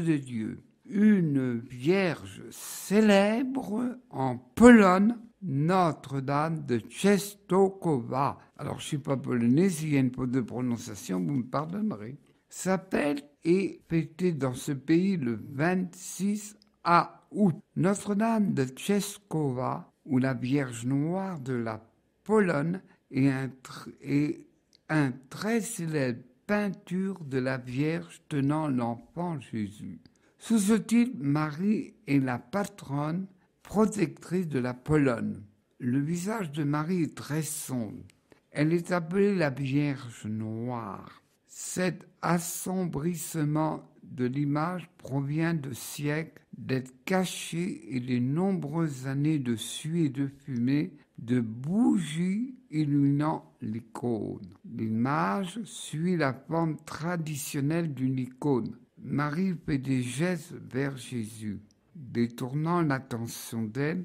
de Dieu, une vierge célèbre en Pologne, Notre-Dame de Czestochowa. Alors, je suis pas polonais, s'il y a une faute de prononciation, vous me pardonnerez. S'appelle et fêtée dans ce pays le 26 août. Notre-Dame de Czestochowa, ou la Vierge Noire de la Pologne, est un très célèbre peinture de la Vierge tenant l'enfant Jésus. Sous ce titre, Marie est la patronne protectrice de la Pologne. Le visage de Marie est très sombre. Elle est appelée la Vierge noire. Cet assombrissement de l'image provient de siècles d'être caché et des nombreuses années de suie et de fumée de bougies illuminant l'icône. L'image suit la forme traditionnelle d'une icône. Marie fait des gestes vers Jésus, détournant l'attention d'elle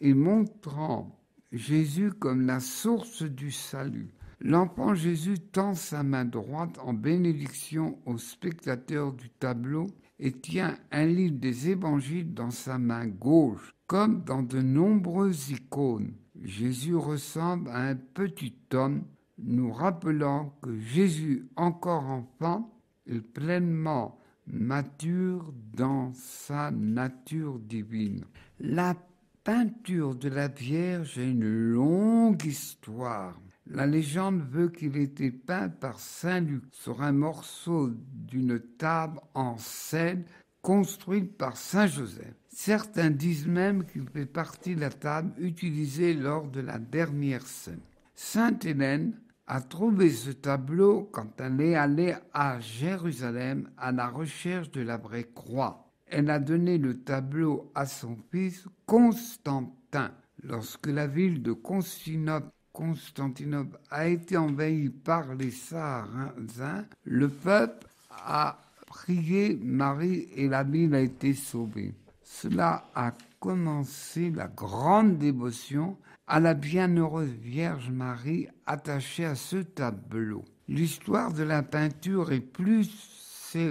et montrant Jésus comme la source du salut. L'enfant Jésus tend sa main droite en bénédiction au spectateur du tableau et tient un livre des évangiles dans sa main gauche, comme dans de nombreuses icônes. Jésus ressemble à un petit homme, nous rappelant que Jésus, encore enfant, est pleinement mature dans sa nature divine. La peinture de la Vierge a une longue histoire. La légende veut qu'il ait été peint par Saint Luc sur un morceau d'une table en scène construite par Saint Joseph. Certains disent même qu'il fait partie de la table utilisée lors de la dernière scène. Sainte Hélène a trouvé ce tableau quand elle est allée à Jérusalem à la recherche de la vraie croix. Elle a donné le tableau à son fils Constantin. Lorsque la ville de Constantinople Constantinople a été envahie par les Sarrasins, le peuple a prié Marie et la ville a été sauvée. Cela a commencé la grande dévotion à la bienheureuse Vierge Marie attachée à ce tableau. L'histoire de la peinture est plus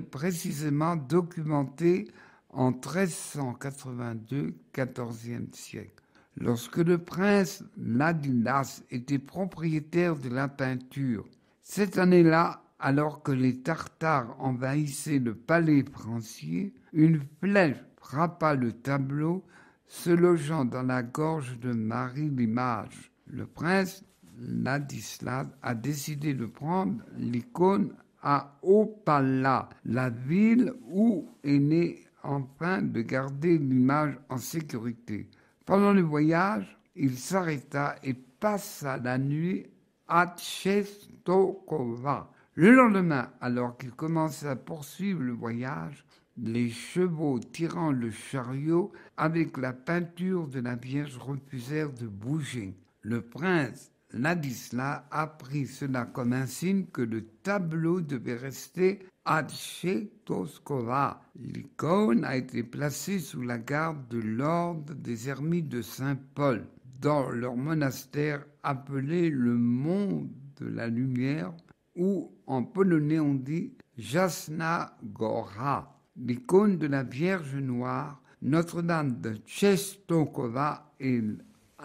précisément documentée en 1382, 14e siècle. Lorsque le prince Ladinas était propriétaire de la peinture, cette année-là, alors que les Tartares envahissaient le palais français, une flèche frappa le tableau, se logeant dans la gorge de Marie l'image. Le prince Ladislas a décidé de prendre l'icône à Opala, la ville où est né enfin de garder l'image en sécurité. Pendant le voyage, il s'arrêta et passa la nuit à Chestokova. Le lendemain, alors qu'il commençait à poursuivre le voyage, les chevaux tirant le chariot avec la peinture de la Vierge refusèrent de bouger. Le prince Ladislas apprit cela comme un signe que le tableau devait rester à Chetoskova. L'icône a été placée sous la garde de l'ordre des ermites de Saint-Paul dans leur monastère appelé le Mont de la Lumière ou en polonais on dit Jasna Gora. L'icône de la Vierge Noire, Notre-Dame de Czestochowa est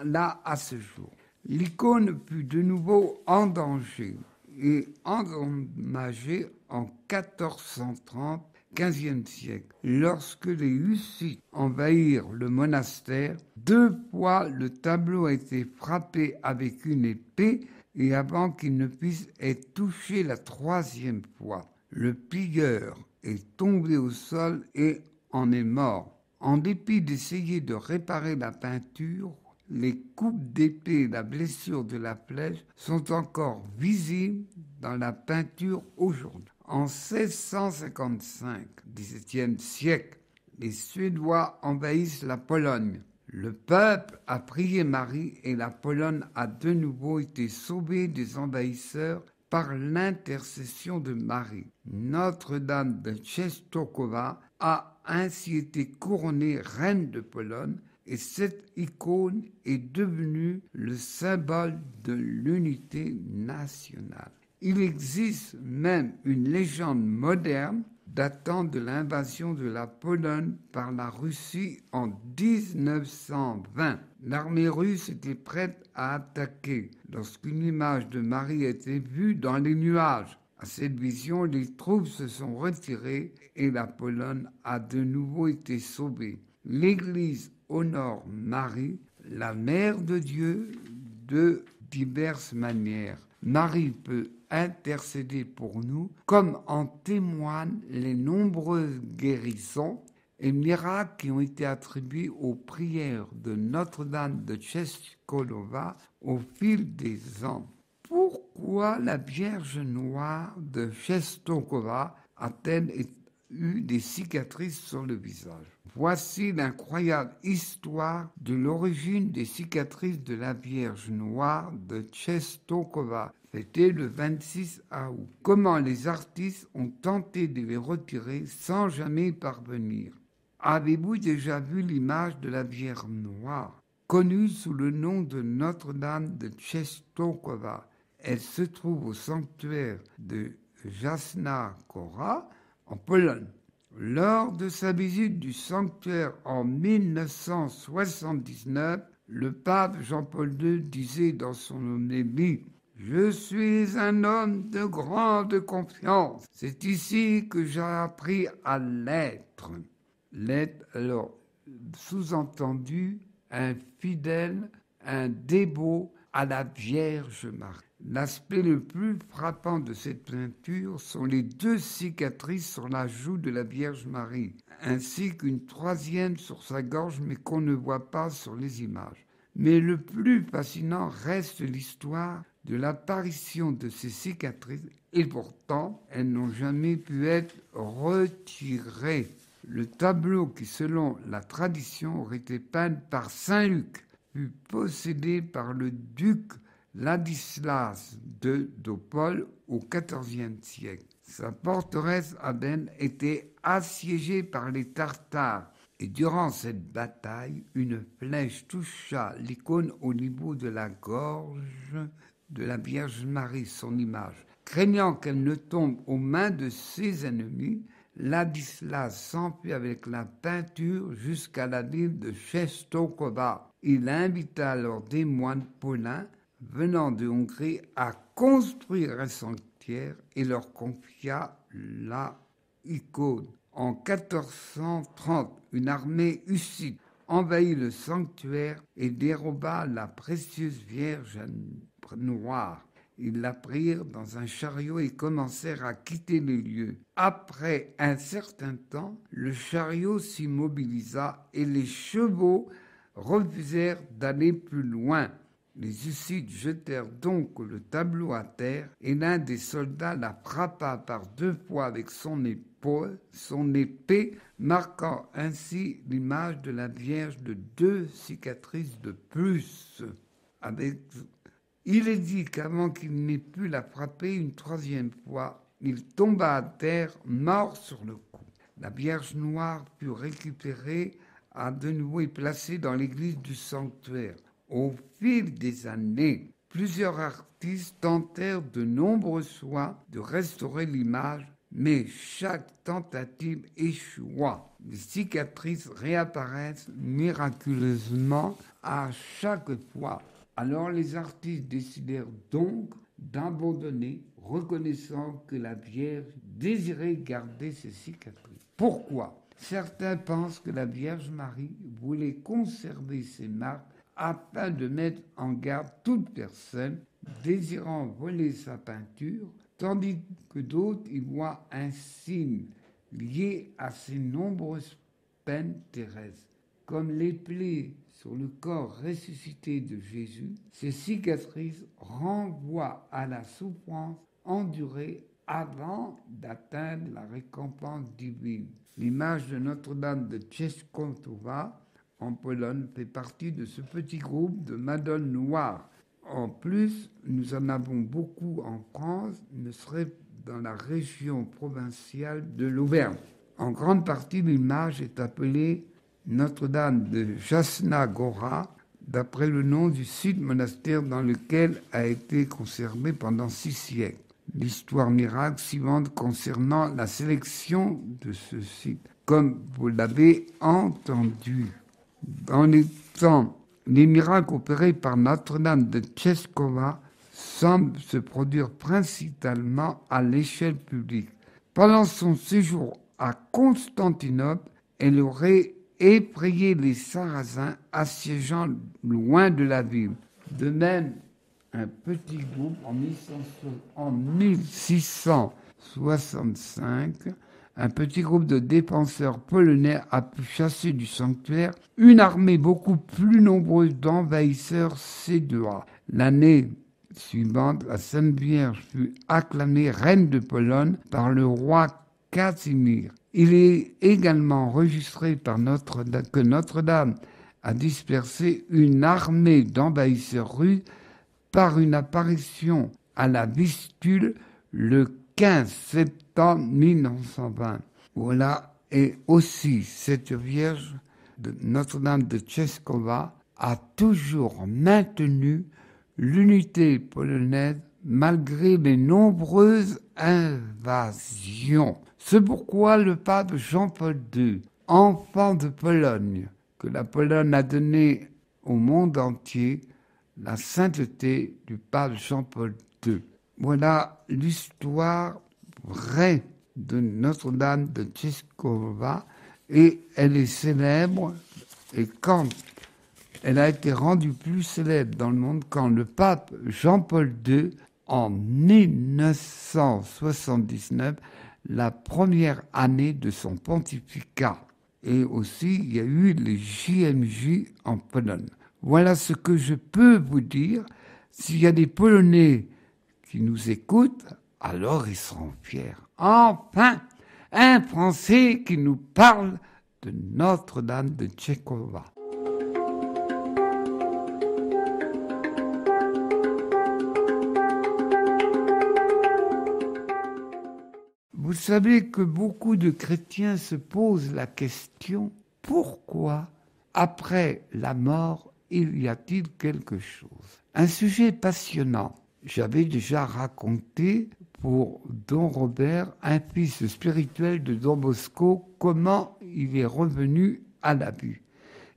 là à ce jour. L'icône fut de nouveau en danger et endommagée en 1430, 15e siècle. Lorsque les Hussites envahirent le monastère, deux fois le tableau a été frappé avec une épée et avant qu'il ne puisse être touché la troisième fois, le pilleur est tombé au sol et en est mort. En dépit d'essayer de réparer la peinture, les coupes d'épée et la blessure de la flèche sont encore visibles dans la peinture aujourd'hui. En 1655, XVIIe siècle, les Suédois envahissent la Pologne. Le peuple a prié Marie et la Pologne a de nouveau été sauvée des envahisseurs par l'intercession de Marie. Notre-Dame de Czestochowa a ainsi été couronnée reine de Pologne et cette icône est devenue le symbole de l'unité nationale. Il existe même une légende moderne datant de l'invasion de la Pologne par la Russie en 1920. L'armée russe était prête à attaquer lorsqu'une image de Marie était vue dans les nuages. À cette vision, les troupes se sont retirées et la Pologne a de nouveau été sauvée. L'Église honore Marie, la Mère de Dieu, de diverses manières. Marie peut intercéder pour nous, comme en témoignent les nombreuses guérisons et miracles qui ont été attribués aux prières de Notre-Dame de Cheskolova au fil des ans. Pourquoi la Vierge Noire de Chestokova a-t-elle eu des cicatrices sur le visage? Voici l'incroyable histoire de l'origine des cicatrices de la Vierge Noire de Chestokova. C'était le 26 août. Comment les artistes ont tenté de les retirer sans jamais parvenir? Avez-vous déjà vu l'image de la Vierge Noire, connue sous le nom de Notre-Dame de Chestokova Elle se trouve au sanctuaire de Jasna Kora en Pologne. Lors de sa visite du sanctuaire en 1979, le pape Jean-Paul II disait dans son homélie Je suis un homme de grande confiance. C'est ici que j'ai appris à l'être. L'être, alors, sous-entendu, un fidèle, un dévot à la Vierge Marie. L'aspect le plus frappant de cette peinture sont les deux cicatrices sur la joue de la Vierge Marie, ainsi qu'une troisième sur sa gorge, mais qu'on ne voit pas sur les images. Mais le plus fascinant reste l'histoire de l'apparition de ces cicatrices, et pourtant elles n'ont jamais pu être retirées. Le tableau qui, selon la tradition, aurait été peint par Saint Luc, fut possédé par le duc Ladislas de Dopol au XIVe siècle. Sa forteresse à était assiégée par les Tartares et durant cette bataille, une flèche toucha l'icône au niveau de la gorge de la Vierge Marie, son image. Craignant qu'elle ne tombe aux mains de ses ennemis, Ladislas s'enfuit avec la peinture jusqu'à la ville de Chestokova. Il invita alors des moines paulins venant de Hongrie à construire un sanctuaire et leur confia la icône. En 1430, une armée hussite envahit le sanctuaire et déroba la précieuse Vierge noire. Ils la prirent dans un chariot et commencèrent à quitter les lieux. Après un certain temps, le chariot s'immobilisa et les chevaux refusèrent d'aller plus loin. Les Hussites jetèrent donc le tableau à terre et l'un des soldats la frappa par deux fois avec son épaule, son épée, marquant ainsi l'image de la Vierge de deux cicatrices de plus. Il est dit qu'avant qu'il n'ait pu la frapper une troisième fois, il tomba à terre, mort sur le coup. La Vierge noire fut récupérée, à de nouveau et placée dans l'église du sanctuaire. Au fil des années, plusieurs artistes tentèrent de nombreux soins de restaurer l'image, mais chaque tentative échoua. Les cicatrices réapparaissent miraculeusement à chaque fois. Alors les artistes décidèrent donc d'abandonner, reconnaissant que la Vierge désirait garder ses cicatrices. Pourquoi? Certains pensent que la Vierge Marie voulait conserver ses marques afin de mettre en garde toute personne désirant voler sa peinture, tandis que d'autres y voient un signe lié à ses nombreuses peines terrestres, comme les plaies sur le corps ressuscité de Jésus, ces cicatrices renvoient à la souffrance endurée avant d'atteindre la récompense divine. L'image de Notre-Dame de Tcheskontova en Pologne fait partie de ce petit groupe de madones noires. En plus, nous en avons beaucoup en France, ne serait dans la région provinciale de l'Auvergne. En grande partie, l'image est appelée Notre-Dame de Jasna Gora, d'après le nom du site monastère dans lequel a été conservé pendant six siècles. l'histoire miracle suivante concernant la sélection de ce site. Comme vous l'avez entendu, les temps, les miracles opérés par Notre-Dame de Tcheskova semblent se produire principalement à l'échelle publique. Pendant son séjour à Constantinople, elle aurait effrayé les Sarrasins assiégeant loin de la ville. De même, un petit groupe en, 1665, un petit groupe de dépenseurs polonais a pu chasser du sanctuaire une armée beaucoup plus nombreuse d'envahisseurs séduits. L'année suivante, la Sainte Vierge fut acclamée reine de Pologne par le roi Casimir. Il est également enregistré notre, que Notre-Dame a dispersé une armée d'envahisseurs russes par une apparition à la Vistule le 15 septembre 1920. Voilà, et aussi cette Vierge de Notre-Dame de Tcheskova a toujours maintenu l'unité polonaise malgré les nombreuses invasions. C'est pourquoi le pape Jean-Paul II, enfant de Pologne, que la Pologne a donné au monde entier, la sainteté du pape Jean-Paul II. Voilà l'histoire vraie de Notre-Dame de Tcheskova et elle est célèbre et quand elle a été rendue plus célèbre dans le monde quand le pape Jean-Paul II en 1979 la première année de son pontificat. Et aussi, il y a eu les JMJ en Pologne. Voilà ce que je peux vous dire. S'il y a des Polonais nous écoutent, alors ils seront fiers. Enfin, un Français qui nous parle de Notre-Dame de Tchékova. Vous savez que beaucoup de chrétiens se posent la question, pourquoi après la mort il y a-t-il quelque chose? Un sujet passionnant. J'avais déjà raconté pour Don Robert, un fils spirituel de Don Bosco, comment il est revenu à la vue.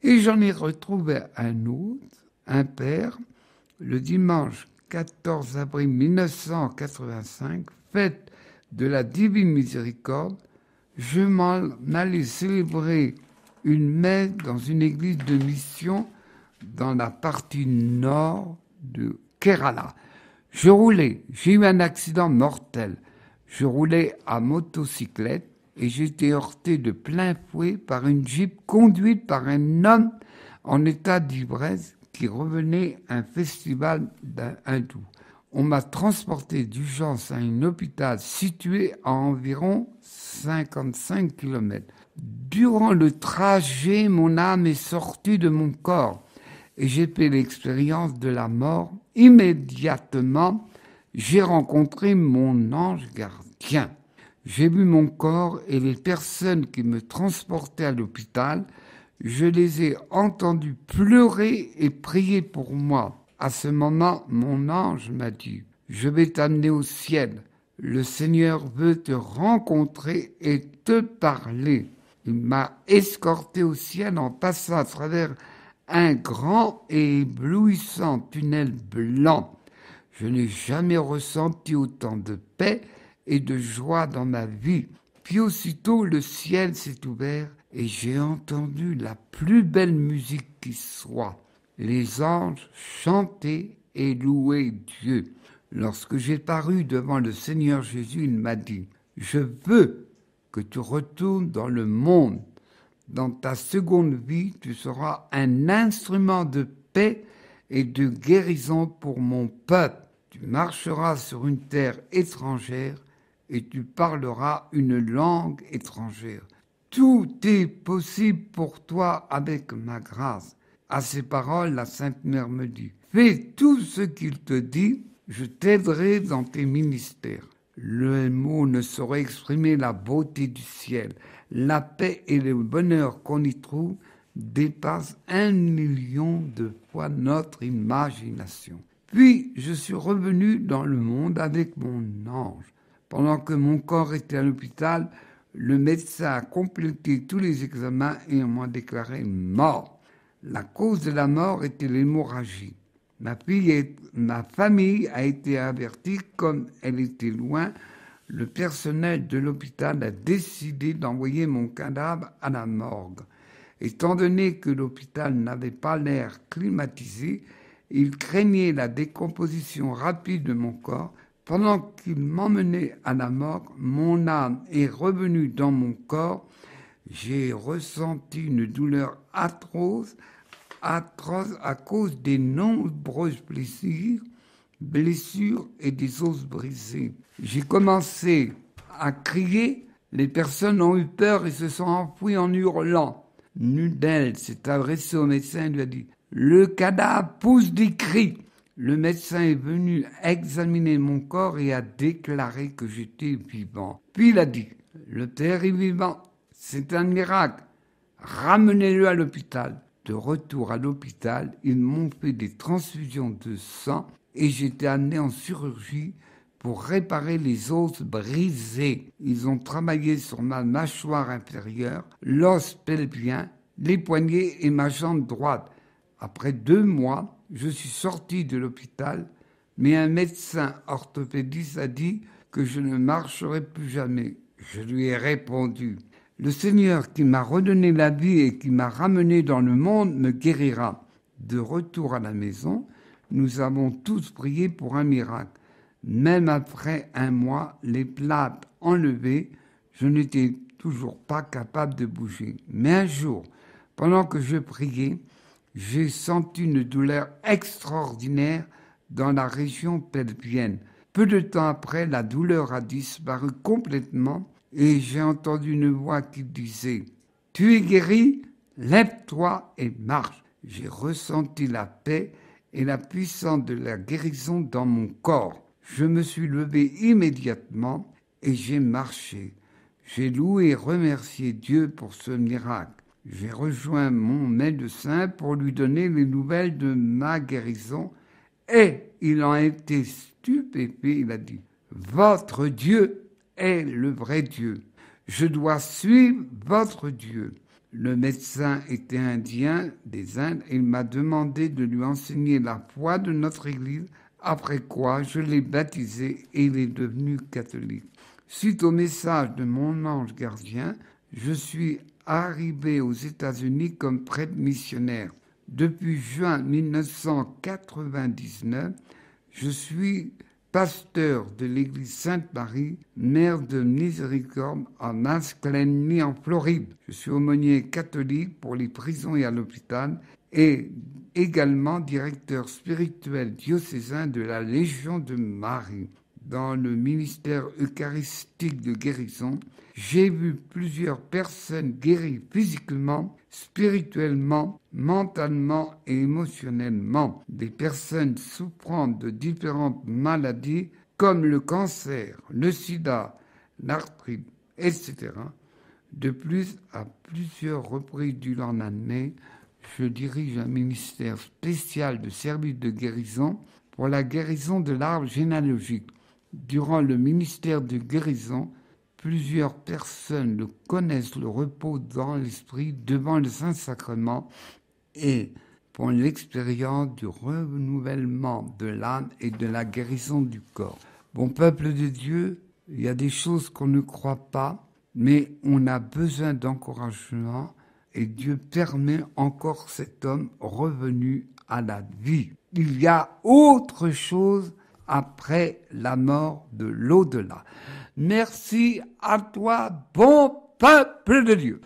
Et j'en ai retrouvé un autre, un père, le dimanche 14 avril 1985, fête de la divine miséricorde, je m'en allais célébrer une messe dans une église de mission dans la partie nord de Kerala. Je roulais, j'ai eu un accident mortel. Je roulais à motocyclette et j'étais heurté de plein fouet par une jeep conduite par un homme en état d'ivresse qui revenait à un festival d'un hindou on m'a transporté d'urgence à un hôpital situé à environ 55 km. Durant le trajet, mon âme est sortie de mon corps et j'ai fait l'expérience de la mort. Immédiatement, j'ai rencontré mon ange gardien. J'ai vu mon corps et les personnes qui me transportaient à l'hôpital. Je les ai entendus pleurer et prier pour moi. À ce moment, mon ange m'a dit, je vais t'amener au ciel. Le Seigneur veut te rencontrer et te parler. Il m'a escorté au ciel en passant à travers un grand et éblouissant tunnel blanc. Je n'ai jamais ressenti autant de paix et de joie dans ma vie. Puis aussitôt le ciel s'est ouvert et j'ai entendu la plus belle musique qui soit les anges chantaient et louaient Dieu. Lorsque j'ai paru devant le Seigneur Jésus, il m'a dit, je veux que tu retournes dans le monde. Dans ta seconde vie, tu seras un instrument de paix et de guérison pour mon peuple. Tu marcheras sur une terre étrangère et tu parleras une langue étrangère. Tout est possible pour toi avec ma grâce. À ces paroles, la Sainte Mère me dit, fais tout ce qu'il te dit, je t'aiderai dans tes ministères. Le mot ne saurait exprimer la beauté du ciel. La paix et le bonheur qu'on y trouve dépassent un million de fois notre imagination. Puis je suis revenu dans le monde avec mon ange. Pendant que mon corps était à l'hôpital, le médecin a complété tous les examens et m'a déclaré mort. La cause de la mort était l'hémorragie. Ma ma famille a été avertie comme elle était loin. Le personnel de l'hôpital a décidé d'envoyer mon cadavre à la morgue. Étant donné que l'hôpital n'avait pas l'air climatisé, il craignait la décomposition rapide de mon corps. Pendant qu'il m'emmenait à la morgue, mon âme est revenue dans mon corps. J'ai ressenti une douleur atroce, atroce à cause des nombreuses blessures, blessures et des os brisés. J'ai commencé à crier. Les personnes ont eu peur et se sont enfouies en hurlant. Nul d'elles s'est adressé au médecin et lui a dit Le cadavre pousse des cris. Le médecin est venu examiner mon corps et a déclaré que j'étais vivant. Puis il a dit Le père est vivant. C'est un miracle. Ramenez-le à l'hôpital. De retour à l'hôpital, ils m'ont fait des transfusions de sang et j'étais amené en chirurgie pour réparer les os brisés. Ils ont travaillé sur ma mâchoire inférieure, l'os pelvien, les poignets et ma jambe droite. Après deux mois, je suis sorti de l'hôpital, mais un médecin orthopédiste a dit que je ne marcherai plus jamais. Je lui ai répondu, le Seigneur qui m'a redonné la vie et qui m'a ramené dans le monde me guérira. De retour à la maison, nous avons tous prié pour un miracle. Même après un mois, les plates enlevées, je n'étais toujours pas capable de bouger. Mais un jour, pendant que je priais, j'ai senti une douleur extraordinaire dans la région pelvienne. Peu de temps après, la douleur a disparu complètement et j'ai entendu une voix qui disait Tu es guéri, lève-toi et marche. J'ai ressenti la paix et la puissance de la guérison dans mon corps. Je me suis levé immédiatement et j'ai marché. J'ai loué et remercié Dieu pour ce miracle. J'ai rejoint mon médecin pour lui donner les nouvelles de ma guérison et il en été stupéfait. Il a dit, votre Dieu est le vrai Dieu. Je dois suivre votre Dieu. Le médecin était indien des Indes et il m'a demandé de lui enseigner la foi de notre Église après quoi je l'ai baptisé et il est devenu catholique. Suite au message de mon ange gardien, je suis arrivé aux États-Unis comme prêtre missionnaire. Depuis juin 1999, je suis pasteur de l'église Sainte-Marie, mère de miséricorde en Mascalenie en Floride. Je suis aumônier catholique pour les prisons et à l'hôpital et également directeur spirituel diocésain de la Légion de Marie. Dans le ministère eucharistique de guérison, j'ai vu plusieurs personnes guéries physiquement, spirituellement, mentalement et émotionnellement. Des personnes souffrant de différentes maladies comme le cancer, le sida, l'arthrite, etc. De plus, à plusieurs reprises durant l'année, je dirige un ministère spécial de service de guérison pour la guérison de l'arbre généalogique. Durant le ministère de guérison, plusieurs personnes connaissent le repos dans l'esprit devant le Saint-Sacrement et pour l'expérience du renouvellement de l'âme et de la guérison du corps. Bon peuple de Dieu, il y a des choses qu'on ne croit pas, mais on a besoin d'encouragement et Dieu permet encore cet homme revenu à la vie. Il y a autre chose après la mort de l'au-delà. Merci à toi, bon peuple de Dieu.